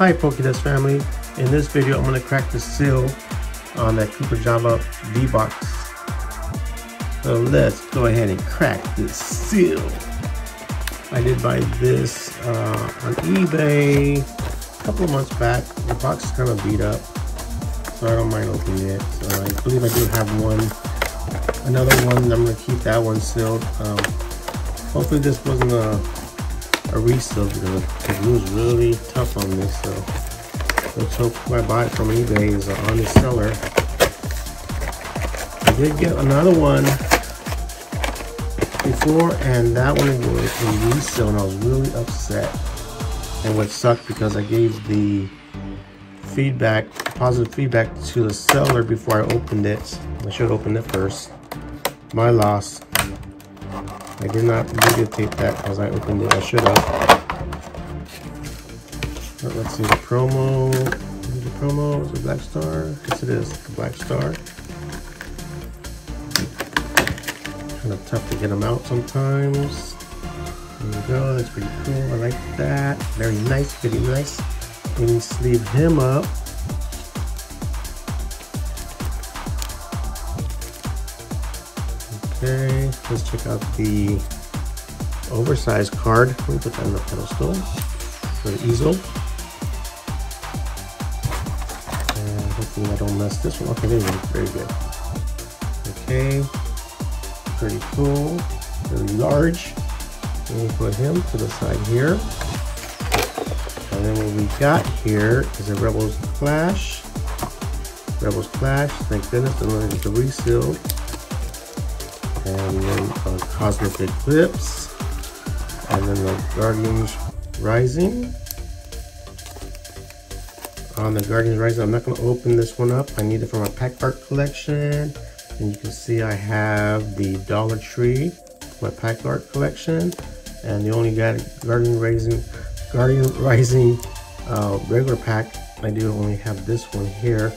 Hi Poké Desk family. In this video I'm going to crack the seal on that Copperajah V-Box. So let's go ahead and crack this seal. I did buy this uh, on eBay a couple of months back. The box is kind of beat up, so I don't mind opening it. So I believe I do have one, another one. I'm going to keep that one sealed. Um, hopefully this wasn't a a reseal because glue is really tough on this. So let's hope I buy it from eBay is an honest seller. I did get another one before, and that one was a resale, and I was really upset. And what sucked because I gave the feedback, positive feedback to the seller before I opened it. I should opened it first. My loss. I did not videotape that because I opened it. I should have. But let's see the promo. Is the promo? Is it Black Star? Yes, it is. The Black Star. Kind of tough to get them out sometimes. There we go. That's pretty cool. I like that. Very nice. Very nice. Let me sleeve him up. Okay, let's check out the oversized card. Let me put that on the pedestal for the easel. And hopefully I don't mess this one. Okay, there you go. Very good. Okay, pretty cool. Very large. Let me put him to the side here. And then what we got here is a Rebels Clash. Rebels Clash, thank goodness, and it's a resealed and then a Cosmic Eclipse, and then the Guardians Rising. On the Guardians Rising, I'm not going to open this one up. I need it for my pack art collection. And you can see I have the Dollar Tree, my pack art collection, and the only Guardian Rising, Guardian Rising uh, regular pack. I do only have this one here.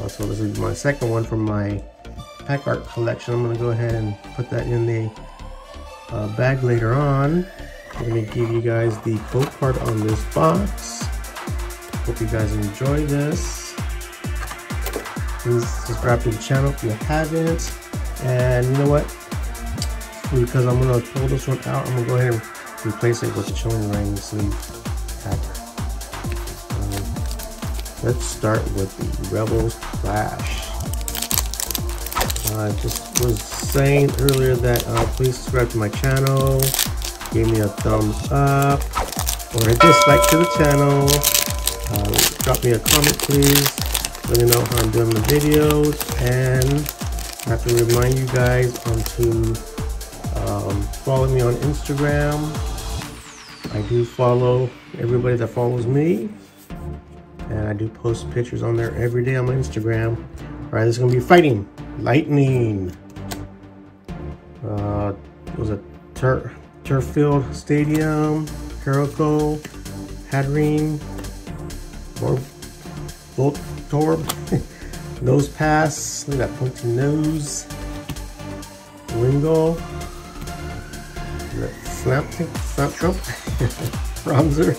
Uh, so this is my second one from my pack art collection. I'm going to go ahead and put that in the uh, bag later on. I'm going to give you guys the quote card on this box. Hope you guys enjoy this. Please subscribe to the channel if you haven't. And you know what? Because I'm going to pull this one out, I'm going to go ahead and replace it with the Chilling Reign sleeve pack. Um, let's start with the Rebels Clash. I just was saying earlier that uh, please subscribe to my channel, give me a thumbs up or a dislike to the channel, uh, drop me a comment please, let me know how I'm doing the videos, and I have to remind you guys on to um, follow me on Instagram. I do follow everybody that follows me, and I do post pictures on there every day on my Instagram. All right, this is gonna be fighting. Lightning. Uh, was it Tur Turffield Stadium, Caracal, Hatterene, or Voltorb, Nosepass, look at that pointy nose, Wingull, Snap, Snap Trump, Bronzor,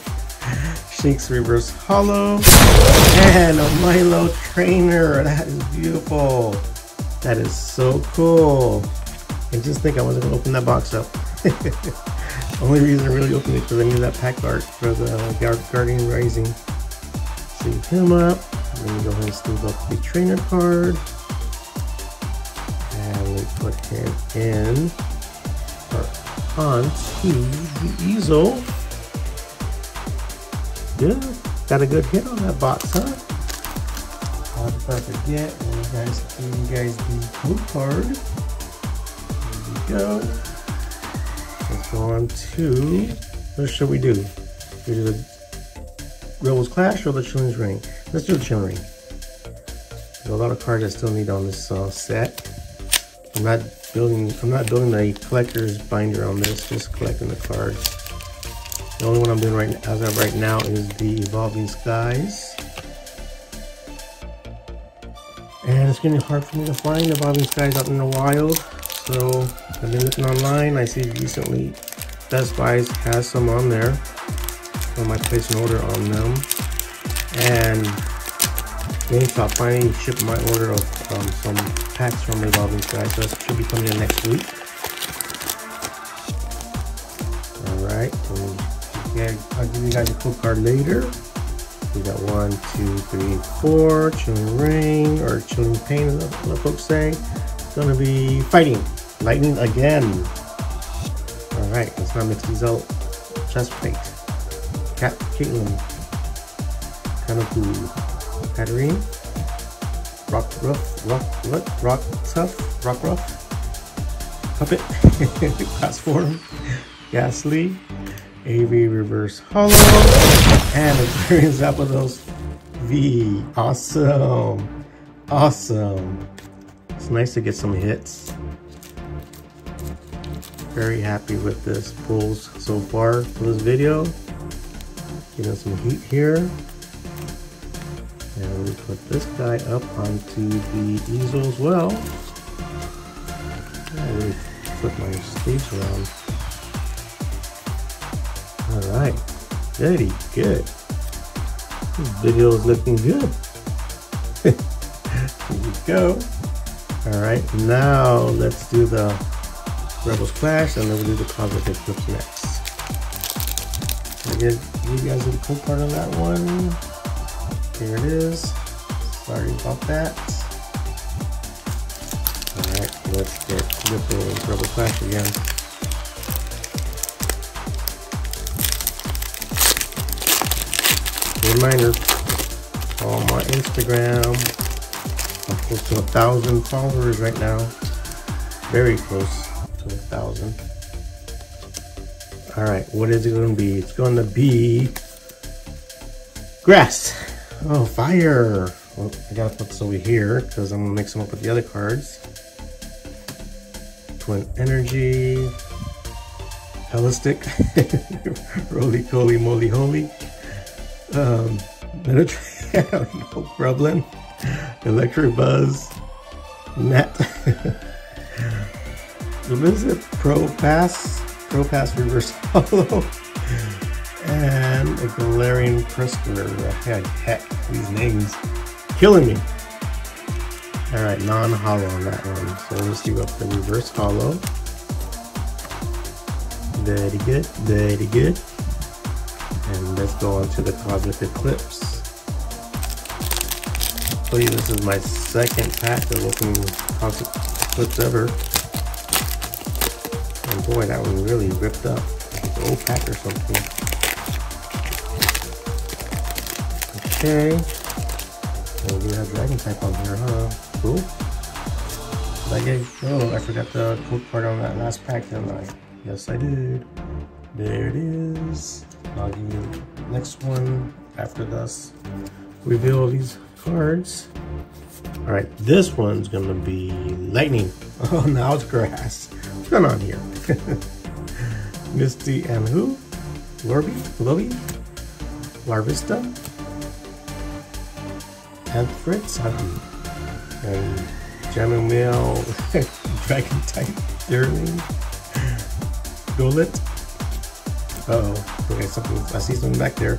Shinx Reverse Holo, and a Milo Trainer. That is beautiful. That is so cool. And just think I wasn't gonna open that box up. Only reason I really opened it because I needed that pack art for the Guardian Rising. Sleeve him up. Let me go ahead and sleeve up the trainer card. And we put him in or onto the easel. Yeah, got a good hit on that box, huh? if I forget, and you guys give you guys the code card. There we go. Let's go on to what should we do? We do the Rebels Clash or the Chilling Reign? Let's do the Chilling Reign. There's a lot of cards I still need on this uh, set. I'm not building. I'm not building a collector's binder on this. Just collecting the cards. The only one I'm doing right as of right now is the Evolving Skies. And it's getting hard for me to find Evolving Skies out in the wild. So I've been looking online. I see recently Best Buys has some on there. So I might place an order on them. And GameStop finally shipped my order of um, some packs from Revolving Sky, so it should be coming in next week. Alright, yeah, I'll give you guys a cool card later. We got one, two, three, four. Chilling Reign, or Chilling Pain, as the folks say. It's gonna be fighting. Lightning again. Alright, let's now mix these out. Chest plate. Cat Caitlin. Kanaku. Katarine. Rock Rough. Rock what? Rock Tough. Rock Rough. Puppet. Class form. Gastly. Avery Reverse Holo. And Galarian Zapdos V. Awesome. Awesome. It's nice to get some hits very happy with this pulls so far for this video. Getting some heat here. And we put this guy up onto the easel as well. I really flip my stage around. Alright, very good. This video is looking good. Here we go. Alright, now let's do the Rebels Clash, and then we'll do the Cosmic Eclipse next. I get you guys a cool part on that one. Here it is. Sorry about that. Alright, let's get with Rebel Clash again. Reminder, on my Instagram, I'm close to a thousand followers right now. Very close to a thousand. All right, what is it going to be? It's going to be grass. Oh, fire. Well, I gotta put this over here because I'm gonna mix them up with the other cards. Twin Energy, Hellistic, Roly Coly Moly Holy, um, Metatron, Grublin, Electric Buzz, Net. Visit Pro Pass, Pro Pass Reverse Holo, and a Galarian Crystal. Heck, heck, these names killing me. All right, non-holo on that one. So let's do up the reverse holo. Very good, very good. Let's go on to the Cosmic Eclipse. I believe this is my second pack of opening Cosmic Eclipse ever. And boy, that one really ripped up. Like an old pack or something. Okay. We have dragon type on here, huh? Cool. I get, oh, I forgot the code part on that last pack, didn't I? Yes, I did. There it is. I'll give you the next one after this reveal these cards. All right, this one's gonna be lightning. Oh, now it's grass. What's going on here? Misty and who? Lorby? Lobby? Larvista? Um, and Jamamil Dragon type Sterling? Golett? Uh oh. Okay, something I see something back there.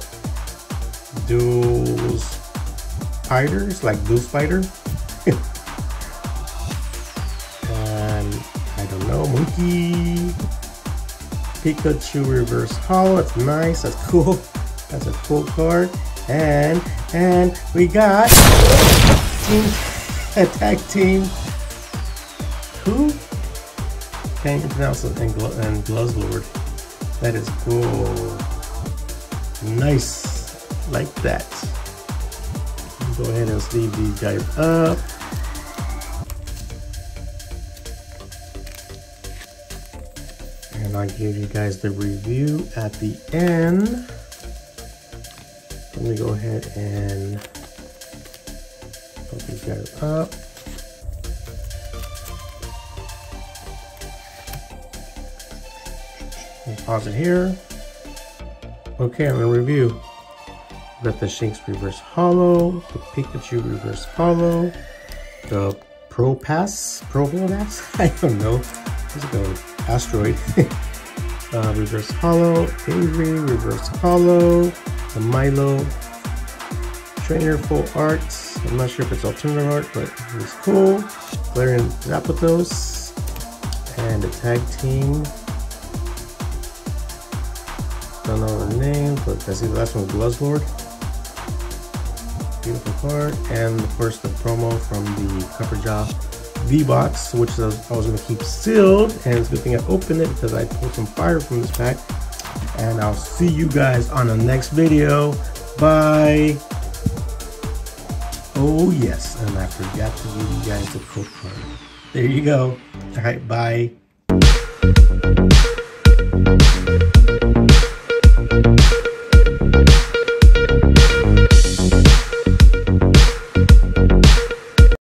Dual spiders, like blue spider. Um, I don't know, monkey Pikachu reverse holo. That's nice. That's cool. That's a cool card. And and we got team attack team. Who? Can't even pronounce it. And, Gl and. That is cool. Nice. Like that. Go ahead and sleeve these guys up. and I'll give you guys the review at the end. Let me go ahead and put these guys up. Pause it here. Okay, I'm gonna review. Got the Shinx Reverse Holo, the Pikachu Reverse Holo, the Pro Pass, Pro Pass? I don't know. Let's go. Asteroid. uh, reverse Holo, Avery, Reverse Holo, the Milo, Trainer Full Arts. I'm not sure if it's alternative art, but it's cool. Galarian Zapdos. And the tag team. Don't know the name, but I see the last one was. Beautiful card. And of course the promo from the Copperajah V-Box, which I was, I was going to keep sealed. And it's a good thing I opened it because I pulled some fire from this pack. And I'll see you guys on the next video. Bye. Oh yes, and I forgot to give you guys the code card. There you go. All right, bye.